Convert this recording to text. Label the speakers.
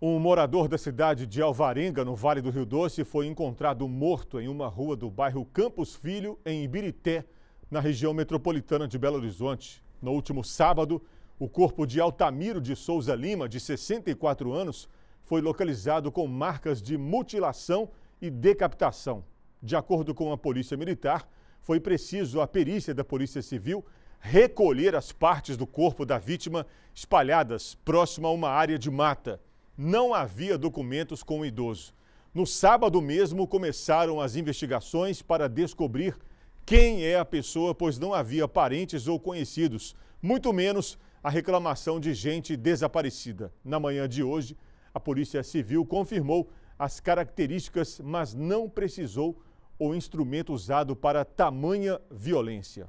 Speaker 1: Um morador da cidade de Alvarenga, no Vale do Rio Doce, foi encontrado morto em uma rua do bairro Campos Filho, em Ibirité, na região metropolitana de Belo Horizonte. No último sábado, o corpo de Altamiro de Souza Lima, de 64 anos, foi localizado com marcas de mutilação e decapitação. De acordo com a Polícia Militar, foi preciso a perícia da Polícia Civil recolher as partes do corpo da vítima espalhadas próximo a uma área de mata não havia documentos com o idoso. No sábado mesmo começaram as investigações para descobrir quem é a pessoa, pois não havia parentes ou conhecidos, muito menos a reclamação de gente desaparecida. Na manhã de hoje, a Polícia Civil confirmou as características, mas não precisou o instrumento usado para tamanha violência.